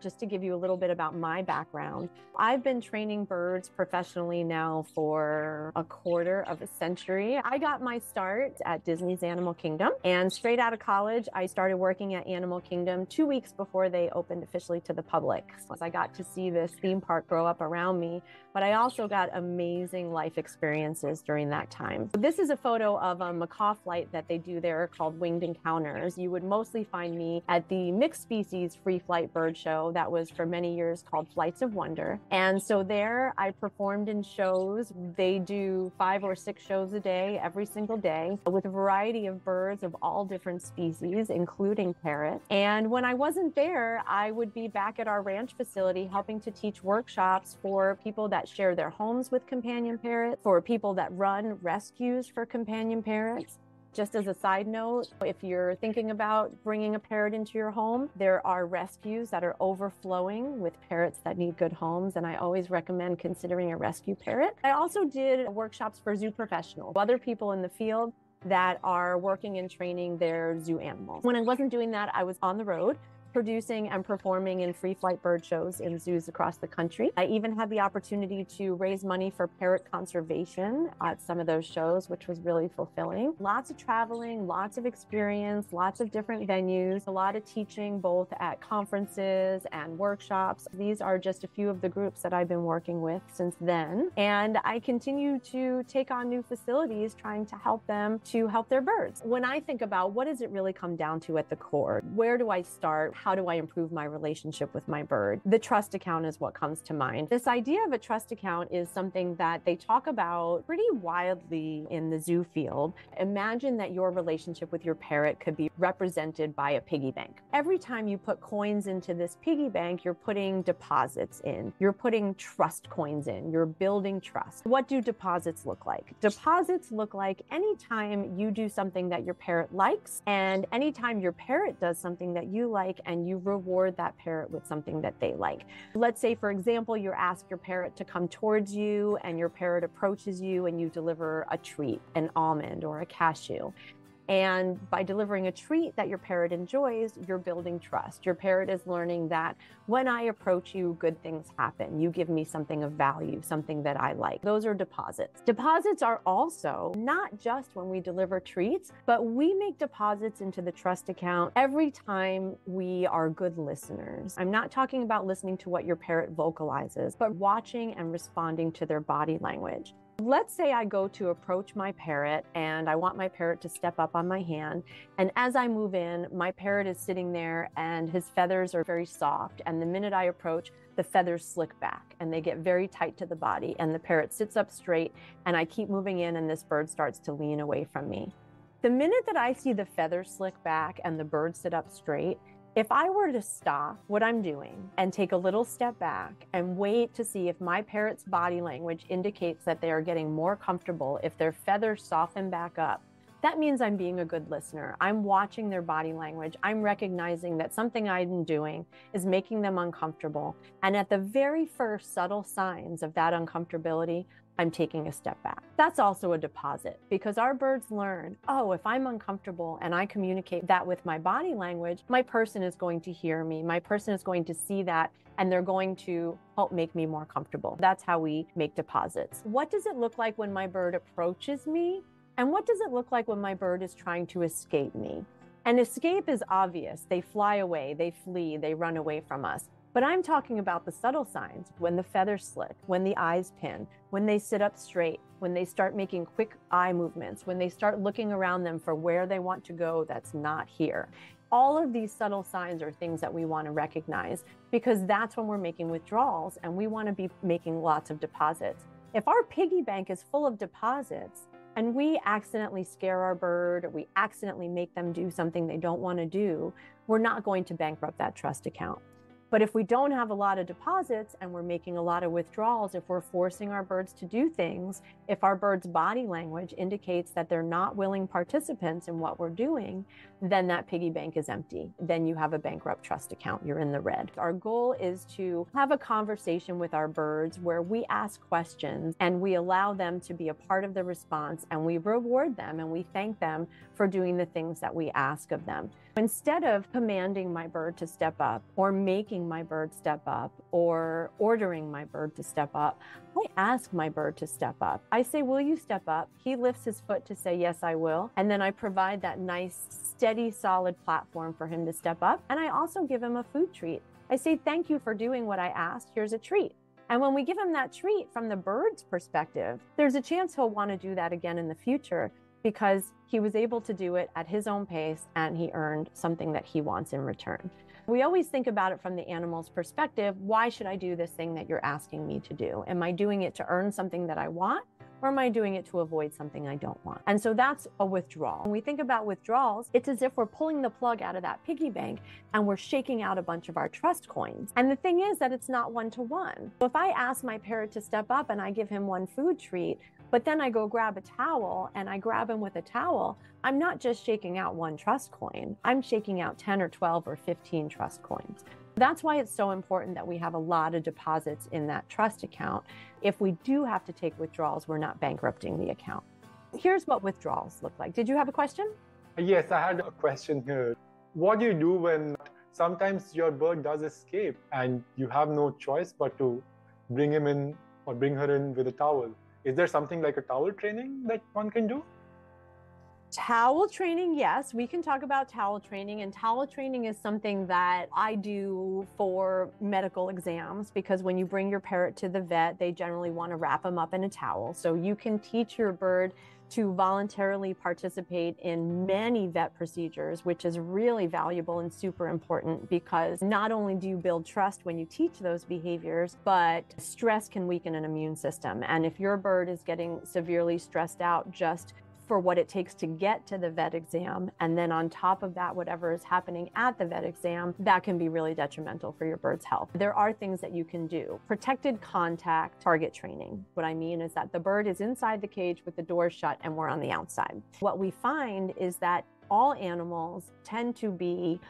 just to give you a little bit about my background. I've been training birds professionally now for a quarter of a century. I got my start at Disney's Animal Kingdom, and straight out of college, I started working at Animal Kingdom two weeks before they opened officially to the public. So I got to see this theme park grow up around me, but I also got amazing life experiences during that time. This is a photo of a macaw flight that they do there called Winged Encounters. You would mostly find me at the mixed species free flight bird show that was for many years called Flights of Wonder. And so there I performed in shows. They do five or six shows a day, every single day, with a variety of birds of all different species, including parrots. And when I wasn't there, I would be back at our ranch facility helping to teach workshops for people that share their homes with companion parrots, for people that run rescues for companion parrots. Just as a side note, if you're thinking about bringing a parrot into your home, there are rescues that are overflowing with parrots that need good homes, and I always recommend considering a rescue parrot. I also did workshops for zoo professionals, other people in the field that are working and training their zoo animals. When I wasn't doing that, I was on the road producing and performing in free flight bird shows in zoos across the country. I even had the opportunity to raise money for parrot conservation at some of those shows, which was really fulfilling. Lots of traveling, lots of experience, lots of different venues, a lot of teaching both at conferences and workshops. These are just a few of the groups that I've been working with since then. And I continue to take on new facilities trying to help them to help their birds. When I think about what does it really come down to at the core, where do I start? How do I improve my relationship with my bird? The trust account is what comes to mind. This idea of a trust account is something that they talk about pretty wildly in the zoo field. Imagine that your relationship with your parrot could be represented by a piggy bank. Every time you put coins into this piggy bank, you're putting deposits in, you're putting trust coins in, you're building trust. What do deposits look like? Deposits look like anytime you do something that your parrot likes, and anytime your parrot does something that you like and you reward that parrot with something that they like. Let's say, for example, you ask your parrot to come towards you and your parrot approaches you and you deliver a treat, an almond or a cashew. And by delivering a treat that your parrot enjoys, you're building trust. Your parrot is learning that when I approach you, good things happen. You give me something of value, something that I like. Those are deposits. Deposits are also not just when we deliver treats, but we make deposits into the trust account every time we are good listeners. I'm not talking about listening to what your parrot vocalizes, but watching and responding to their body language. Let's say I go to approach my parrot and I want my parrot to step up on my hand. And as I move in, my parrot is sitting there and his feathers are very soft. And the minute I approach, the feathers slick back and they get very tight to the body. And the parrot sits up straight and I keep moving in and this bird starts to lean away from me. The minute that I see the feathers slick back and the bird sit up straight, if I were to stop what I'm doing and take a little step back and wait to see if my parrot's body language indicates that they are getting more comfortable, if their feathers soften back up, that means I'm being a good listener. I'm watching their body language. I'm recognizing that something I'm doing is making them uncomfortable. And at the very first subtle signs of that uncomfortability, I'm taking a step back. That's also a deposit because our birds learn oh, if I'm uncomfortable and I communicate that with my body language, my person is going to hear me. My person is going to see that and they're going to help make me more comfortable. That's how we make deposits. What does it look like when my bird approaches me? And what does it look like when my bird is trying to escape me? And escape is obvious. They fly away, they flee, they run away from us. But I'm talking about the subtle signs when the feathers slick, when the eyes pin, when they sit up straight, when they start making quick eye movements, when they start looking around them for where they want to go that's not here. All of these subtle signs are things that we want to recognize because that's when we're making withdrawals and we want to be making lots of deposits. If our piggy bank is full of deposits, and we accidentally scare our bird or we accidentally make them do something they don't want to do, we're not going to bankrupt that trust account. But if we don't have a lot of deposits and we're making a lot of withdrawals, if we're forcing our birds to do things, if our bird's body language indicates that they're not willing participants in what we're doing, then that piggy bank is empty. Then you have a bankrupt trust account. You're in the red. Our goal is to have a conversation with our birds where we ask questions and we allow them to be a part of the response and we reward them and we thank them for doing the things that we ask of them. Instead of commanding my bird to step up or making my bird step up or ordering my bird to step up. I ask my bird to step up. I say, Will you step up? He lifts his foot to say, Yes, I will. And then I provide that nice, steady, solid platform for him to step up. And I also give him a food treat. I say, Thank you for doing what I asked. Here's a treat. And when we give him that treat from the bird's perspective, there's a chance he'll want to do that again in the future because he was able to do it at his own pace and he earned something that he wants in return. We always think about it from the animal's perspective. Why should I do this thing that you're asking me to do? Am I doing it to earn something that I want? Or am I doing it to avoid something I don't want? And so that's a withdrawal. When we think about withdrawals, it's as if we're pulling the plug out of that piggy bank and we're shaking out a bunch of our trust coins. And the thing is that it's not one to one. If I ask my parrot to step up and I give him one food treat, but then I go grab a towel and I grab him with a towel. I'm not just shaking out one trust coin, I'm shaking out 10 or 12 or 15 trust coins. That's why it's so important that we have a lot of deposits in that trust account. If we do have to take withdrawals, we're not bankrupting the account. Here's what withdrawals look like. Did you have a question? Yes, I had a question here. What do you do when sometimes your bird does escape and you have no choice but to bring him in or bring her in with a towel? Is there something like a towel training that one can do? Towel training, yes, we can talk about towel training. And towel training is something that I do for medical exams because when you bring your parrot to the vet, they generally want to wrap them up in a towel. So you can teach your bird to voluntarily participate in many vet procedures, which is really valuable and super important because not only do you build trust when you teach those behaviors, but stress can weaken an immune system. And if your bird is getting severely stressed out just for what it takes to get to the vet exam. And then on top of that, whatever is happening at the vet exam, that can be really detrimental for your bird's health. There are things that you can do. Protected contact target training. What I mean is that the bird is inside the cage with the door shut and we're on the outside. What we find is that all animals tend to be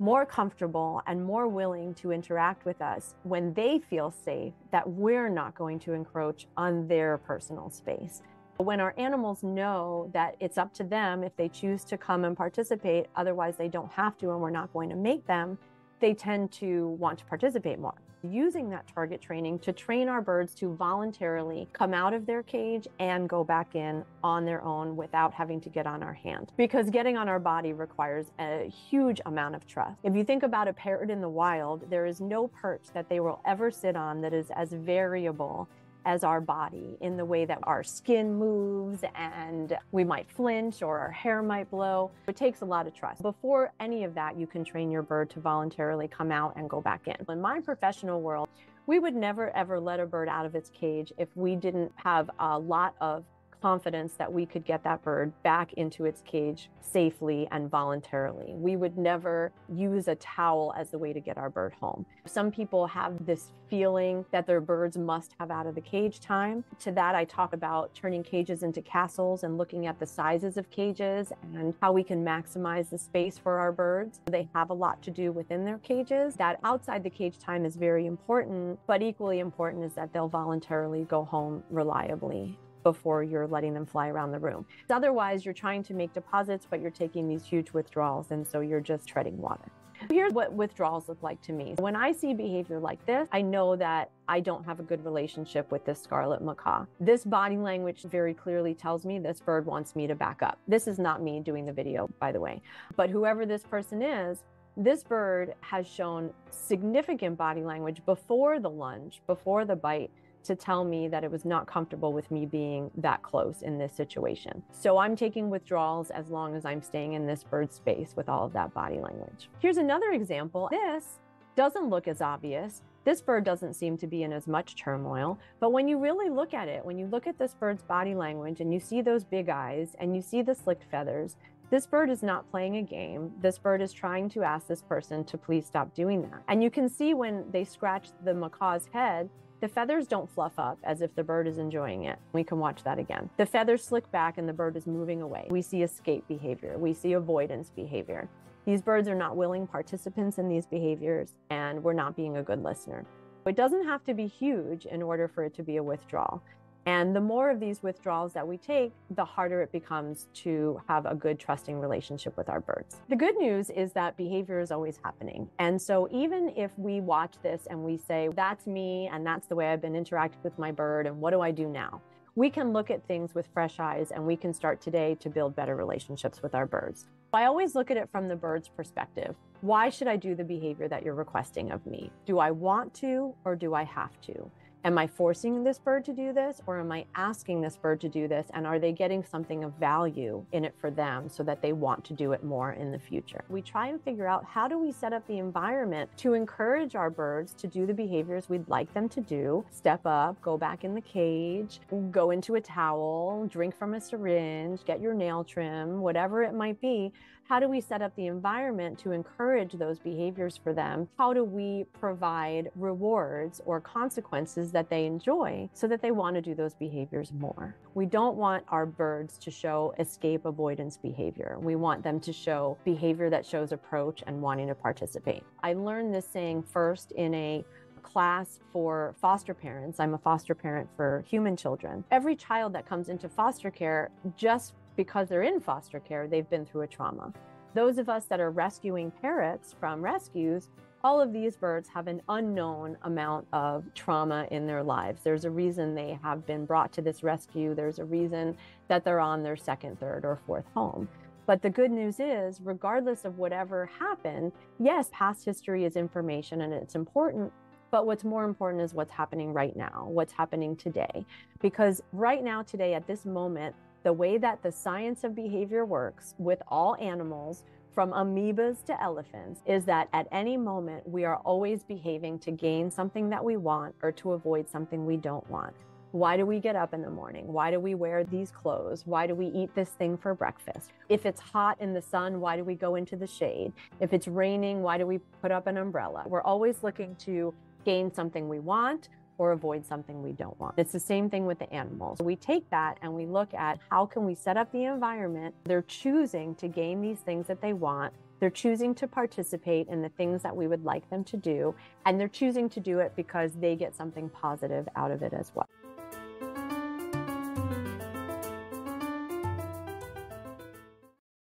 more comfortable and more willing to interact with us when they feel safe that we're not going to encroach on their personal space. When our animals know that it's up to them if they choose to come and participate, otherwise they don't have to and we're not going to make them, they tend to want to participate more. Using that target training to train our birds to voluntarily come out of their cage and go back in on their own without having to get on our hand. Because getting on our body requires a huge amount of trust. If you think about a parrot in the wild, there is no perch that they will ever sit on that is as variable as our body in the way that our skin moves and we might flinch or our hair might blow. It takes a lot of trust. Before any of that, you can train your bird to voluntarily come out and go back in. In my professional world, we would never ever let a bird out of its cage if we didn't have a lot of confidence that we could get that bird back into its cage safely and voluntarily. We would never use a towel as the way to get our bird home. Some people have this feeling that their birds must have out of the cage time. To that, I talk about turning cages into castles and looking at the sizes of cages and how we can maximize the space for our birds. They have a lot to do within their cages. That outside the cage time is very important, but equally important is that they'll voluntarily go home reliably before you're letting them fly around the room. Otherwise, you're trying to make deposits, but you're taking these huge withdrawals, and so you're just treading water. Here's what withdrawals look like to me. When I see behavior like this, I know that I don't have a good relationship with this scarlet macaw. This body language very clearly tells me this bird wants me to back up. This is not me doing the video, by the way. But whoever this person is, this bird has shown significant body language before the lunge, before the bite, to tell me that it was not comfortable with me being that close in this situation. So I'm taking withdrawals as long as I'm staying in this bird space with all of that body language. Here's another example. This doesn't look as obvious. This bird doesn't seem to be in as much turmoil, but when you really look at it, when you look at this bird's body language and you see those big eyes and you see the slicked feathers, this bird is not playing a game. This bird is trying to ask this person to please stop doing that. And you can see when they scratch the macaw's head, the feathers don't fluff up as if the bird is enjoying it. We can watch that again. The feathers slick back and the bird is moving away. We see escape behavior. We see avoidance behavior. These birds are not willing participants in these behaviors, and we're not being a good listener. It doesn't have to be huge in order for it to be a withdrawal. And the more of these withdrawals that we take, the harder it becomes to have a good, trusting relationship with our birds. The good news is that behavior is always happening. And so, even if we watch this and we say, that's me, and that's the way I've been interacting with my bird, and what do I do now? We can look at things with fresh eyes and we can start today to build better relationships with our birds. I always look at it from the bird's perspective. Why should I do the behavior that you're requesting of me? Do I want to or do I have to? Am I forcing this bird to do this or am I asking this bird to do this? And are they getting something of value in it for them so that they want to do it more in the future? We try and figure out how do we set up the environment to encourage our birds to do the behaviors we'd like them to do step up, go back in the cage, go into a towel, drink from a syringe, get your nail trim, whatever it might be how do we set up the environment to encourage those behaviors for them? How do we provide rewards or consequences that they enjoy so that they want to do those behaviors more? We don't want our birds to show escape avoidance behavior. We want them to show behavior that shows approach and wanting to participate. I learned this saying first in a class for foster parents. I'm a foster parent for human children. Every child that comes into foster care just because they're in foster care, they've been through a trauma. Those of us that are rescuing parrots from rescues, all of these birds have an unknown amount of trauma in their lives. There's a reason they have been brought to this rescue. There's a reason that they're on their second, third, or fourth home. But the good news is, regardless of whatever happened, yes, past history is information and it's important. But what's more important is what's happening right now, what's happening today. Because right now, today, at this moment, the way that the science of behavior works with all animals, from amoebas to elephants, is that at any moment we are always behaving to gain something that we want or to avoid something we don't want. Why do we get up in the morning? Why do we wear these clothes? Why do we eat this thing for breakfast? If it's hot in the sun, why do we go into the shade? If it's raining, why do we put up an umbrella? We're always looking to gain something we want or avoid something we don't want. It's the same thing with the animals. We take that and we look at how can we set up the environment. They're choosing to gain these things that they want. They're choosing to participate in the things that we would like them to do. And they're choosing to do it because they get something positive out of it as well.